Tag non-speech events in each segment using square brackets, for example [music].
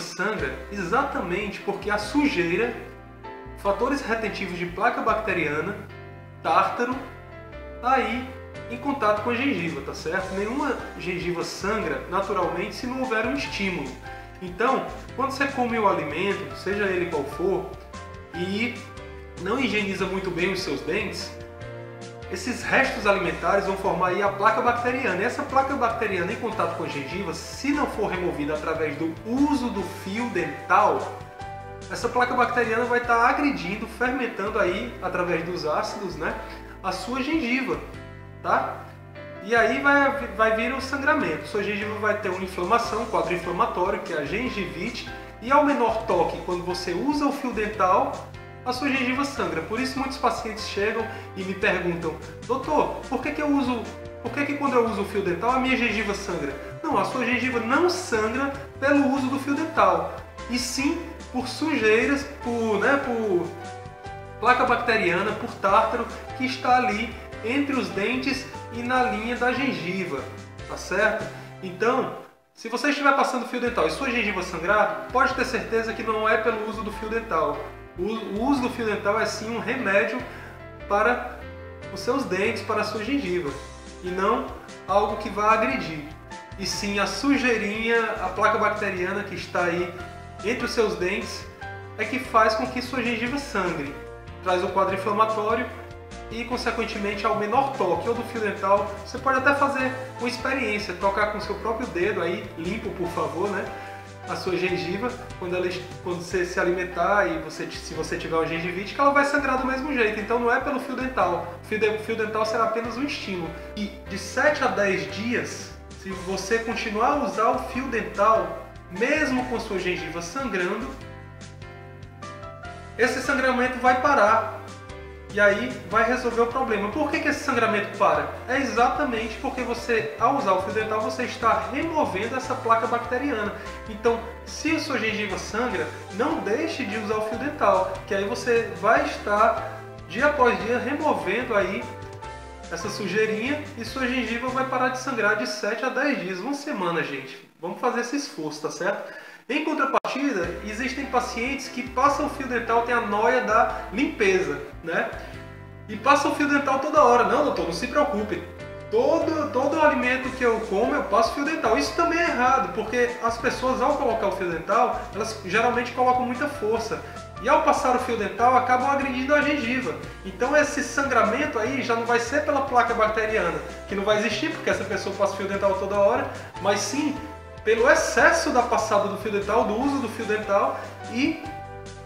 sangra exatamente porque a sujeira, fatores retentivos de placa bacteriana, tártaro, tá aí em contato com a gengiva, tá certo? Nenhuma gengiva sangra naturalmente se não houver um estímulo. Então, quando você come o alimento, seja ele qual for, e não higieniza muito bem os seus dentes, esses restos alimentares vão formar aí a placa bacteriana. E essa placa bacteriana em contato com a gengiva, se não for removida através do uso do fio dental, essa placa bacteriana vai estar agredindo, fermentando aí através dos ácidos, né, a sua gengiva, tá? E aí vai, vai vir o sangramento. Sua gengiva vai ter uma inflamação, um quadro inflamatório, que é a gengivite, e ao menor toque, quando você usa o fio dental, a sua gengiva sangra. Por isso muitos pacientes chegam e me perguntam, doutor, por que, que eu uso. Por que, que quando eu uso o fio dental a minha gengiva sangra? Não, a sua gengiva não sangra pelo uso do fio dental, e sim por sujeiras, por, né, por placa bacteriana, por tártaro que está ali entre os dentes e na linha da gengiva, tá certo? Então, se você estiver passando fio dental e sua gengiva sangrar, pode ter certeza que não é pelo uso do fio dental, o uso do fio dental é sim um remédio para os seus dentes, para a sua gengiva, e não algo que vá agredir. E sim a sujeirinha, a placa bacteriana que está aí entre os seus dentes, é que faz com que sua gengiva sangre. Traz o quadro inflamatório e, consequentemente, ao menor toque ou do fio dental, você pode até fazer uma experiência, tocar com seu próprio dedo aí, limpo por favor, né? A sua gengiva quando, ela, quando você se alimentar e você, se você tiver uma gengivite, que ela vai sangrar do mesmo jeito. Então não é pelo fio dental. O fio, de, fio dental será apenas um estímulo. E de 7 a 10 dias, se você continuar a usar o fio dental, mesmo com sua gengiva sangrando, esse sangramento vai parar e aí vai resolver o problema. Por que, que esse sangramento para? É exatamente porque você, ao usar o fio dental, você está removendo essa placa bacteriana. Então, se a sua gengiva sangra, não deixe de usar o fio dental, que aí você vai estar dia após dia removendo aí essa sujeirinha e sua gengiva vai parar de sangrar de 7 a 10 dias, uma semana, gente. Vamos fazer esse esforço, tá certo? Em contrapartida, existem pacientes que passam o fio dental, tem a noia da limpeza, né? E passam o fio dental toda hora. Não, doutor, não se preocupe. Todo, todo alimento que eu como, eu passo fio dental. Isso também é errado, porque as pessoas, ao colocar o fio dental, elas geralmente colocam muita força. E ao passar o fio dental, acabam agredindo a gengiva. Então esse sangramento aí já não vai ser pela placa bacteriana, que não vai existir, porque essa pessoa passa fio dental toda hora, mas sim pelo excesso da passada do fio dental, do uso do fio dental e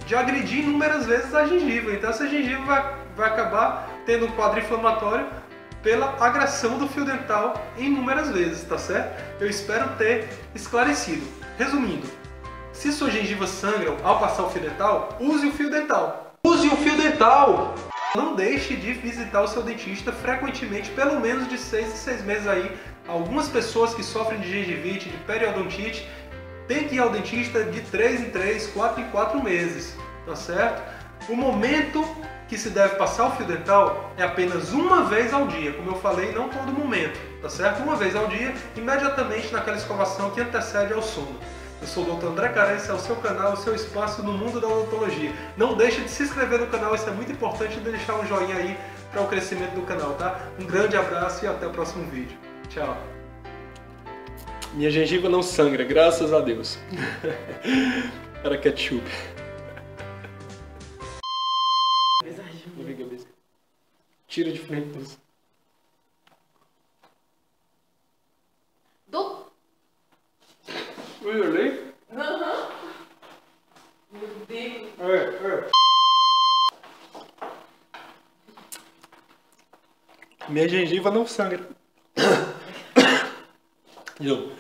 de agredir inúmeras vezes a gengiva. Então essa gengiva vai, vai acabar tendo um quadro inflamatório pela agressão do fio dental inúmeras vezes, tá certo? Eu espero ter esclarecido. Resumindo, se sua gengiva sangra ao passar o fio dental, use o fio dental. Use o fio dental! Não deixe de visitar o seu dentista frequentemente, pelo menos de 6 em 6 meses aí, Algumas pessoas que sofrem de gengivite, de periodontite, têm que ir ao dentista de 3 em 3, 4 em 4 meses, tá certo? O momento que se deve passar o fio dental é apenas uma vez ao dia, como eu falei, não todo momento, tá certo? Uma vez ao dia, imediatamente naquela escovação que antecede ao sono. Eu sou o Dr. André Carência, é o seu canal, o seu espaço no mundo da odontologia. Não deixe de se inscrever no canal, isso é muito importante, e deixar um joinha aí para o crescimento do canal, tá? Um grande abraço e até o próximo vídeo. Tchau. Minha gengiva não sangra, graças a Deus. [laughs] Era ketchup. Tira de frente dos. Do... Oi, olhei? Aham. Meu Deus. É, é. Minha gengiva não sangra. you know,